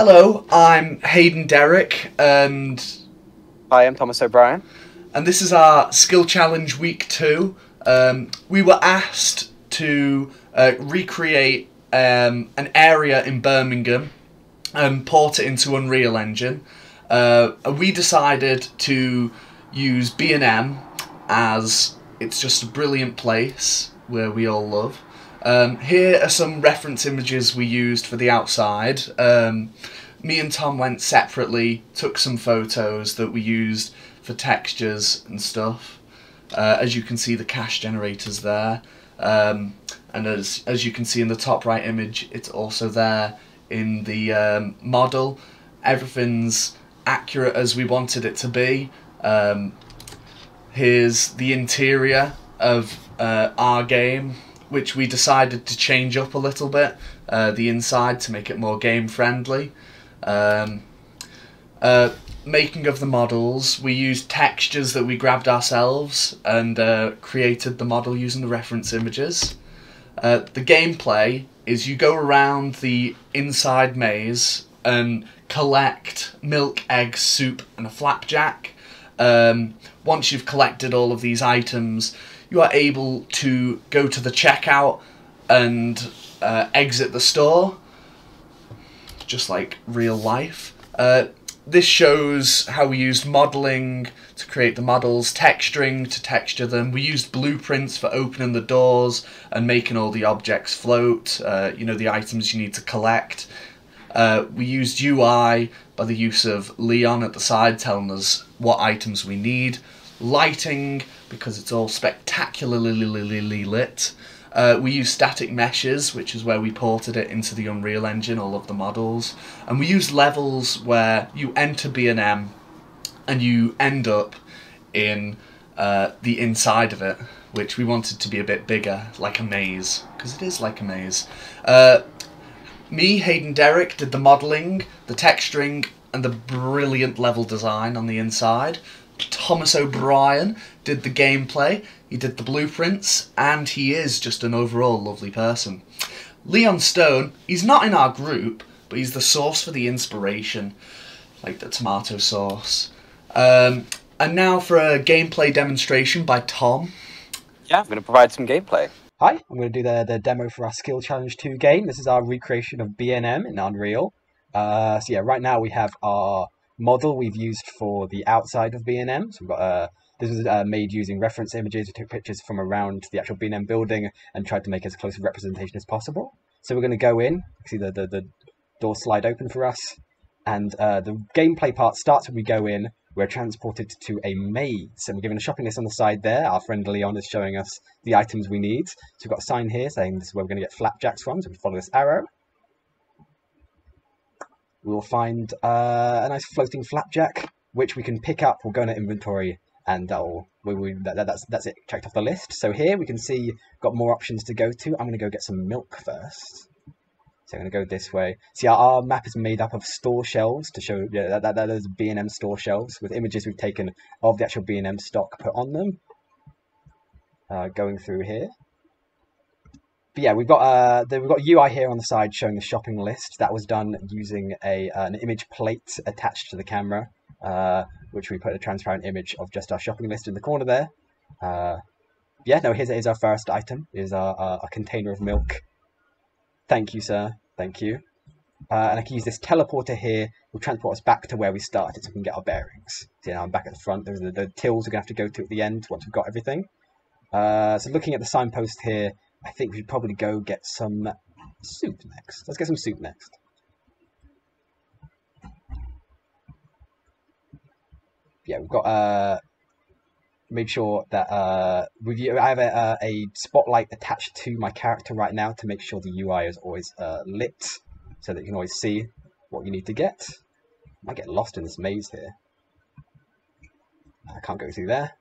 Hello, I'm Haydon Derrick, and Hi, I'm Thomas O'Brien. and this is our skill challenge week two. Um, we were asked to uh, recreate um, an area in Birmingham and port it into Unreal Engine. Uh, and we decided to use B and M as it's just a brilliant place where we all love. Um, here are some reference images we used for the outside. Um, me and Tom went separately, took some photos that we used for textures and stuff. Uh, as you can see, the Cash Generators there, um, and as as you can see in the top right image, it's also there in the um, model. Everything's accurate as we wanted it to be. Um, here's the interior of uh, our game, which we decided to change up a little bit, uh, the inside to make it more game friendly. Um, uh, making of the models, we used textures that we grabbed ourselves and uh, created the model using the reference images. Uh, the gameplay is you go around the inside maze and collect milk, eggs, soup, and a flapjack. Um, once you've collected all of these items, you are able to go to the checkout and uh, exit the store, just like real life. Uh, this shows how we used modeling to create the models, texturing to texture them. We used blueprints for opening the doors and making all the objects float, uh, you know, the items you need to collect. Uh, we used UI by the use of Leon at the side telling us what items we need. Lighting, because it's all spectacularly lit. Uh, we use static meshes, which is where we ported it into the Unreal Engine, all of the models. And we use levels where you enter B&M and you end up in uh, the inside of it, which we wanted to be a bit bigger, like a maze, because it is like a maze. Uh, me, Haydon Derrick, did the modelling, the texturing, and the brilliant level design on the inside. Thomas O'Brien did the gameplay, he did the blueprints, and he is just an overall lovely person. Leon Stone, he's not in our group, but he's the source for the inspiration, like the tomato sauce. Um, and now for a gameplay demonstration by Tom. Yeah, I'm going to provide some gameplay. Hi, I'm going to do the, the demo for our Skill Challenge 2 game. This is our recreation of B&M in Unreal. Uh, so yeah, right now we have our model we've used for the outside of B&M. So we've got a this was uh, made using reference images. We took pictures from around the actual B&M building and tried to make as close a representation as possible. So we're going to go in. See the, the, the door slide open for us. And uh, the gameplay part starts when we go in. We're transported to a maze, and we're given a shopping list on the side there. Our friend Leon is showing us the items we need. So we've got a sign here saying this is where we're going to get flapjacks from, so we follow this arrow. We will find uh, a nice floating flapjack, which we can pick up. We'll go in our inventory, and that'll, we, we, that, that's, that's it, checked off the list. So here we can see got more options to go to. I'm going to go get some milk first. So I'm going to go this way. See, our, our map is made up of store shelves to show yeah, that, that, that is B&M store shelves with images we've taken of the actual B&M stock put on them. Uh, going through here. But yeah, we've got uh, the, we've got UI here on the side showing the shopping list. That was done using a uh, an image plate attached to the camera, uh, which we put a transparent image of just our shopping list in the corner there. Uh, yeah, no, here's, our first item. Is our, our container of milk. Thank you, sir. Thank you. Uh, and I can use this teleporter here. Will transport us back to where we started so we can get our bearings. See, now I'm back at the front. There's the, the tills we're going to have to go to at the end once we've got everything. Uh, so looking at the signpost here, I think we should probably go get some soup next. Let's get some soup next. Yeah, we've got uh, made sure that uh, you, I have a, a spotlight attached to my character right now to make sure the UI is always uh, lit, so that you can always see what you need to get. I might get lost in this maze here. I can't go through there.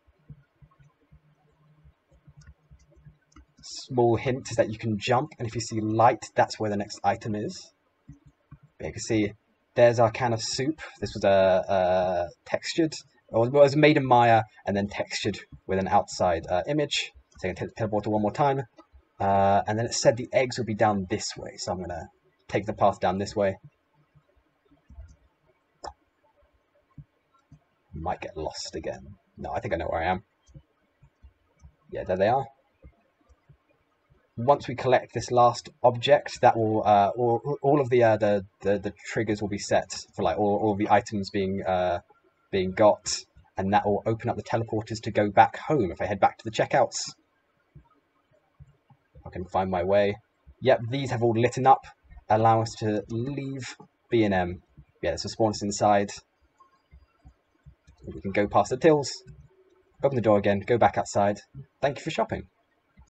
small hint is that you can jump, and if you see light, that's where the next item is. But you can see there's our can of soup. This was a textured, or it was made in Maya and then textured with an outside uh, image. So I can teleport to one more time. Uh, and then it said the eggs would be down this way, so I'm going to take the path down this way. Might get lost again. No, I think I know where I am. Yeah, there they are. Once we collect this last object, that will uh, all, all of the, uh, the the the triggers will be set for like all, all the items being uh, being got, and that will open up the teleporters to go back home. If I head back to the checkouts, I can find my way. Yep, these have all lit up, allow us to leave B&M. Yeah, so spawn us inside. We can go past the tills, open the door again, go back outside. Thank you for shopping.